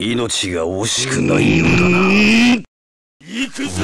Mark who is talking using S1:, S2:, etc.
S1: 命が惜しくないようだな。
S2: 行くぞ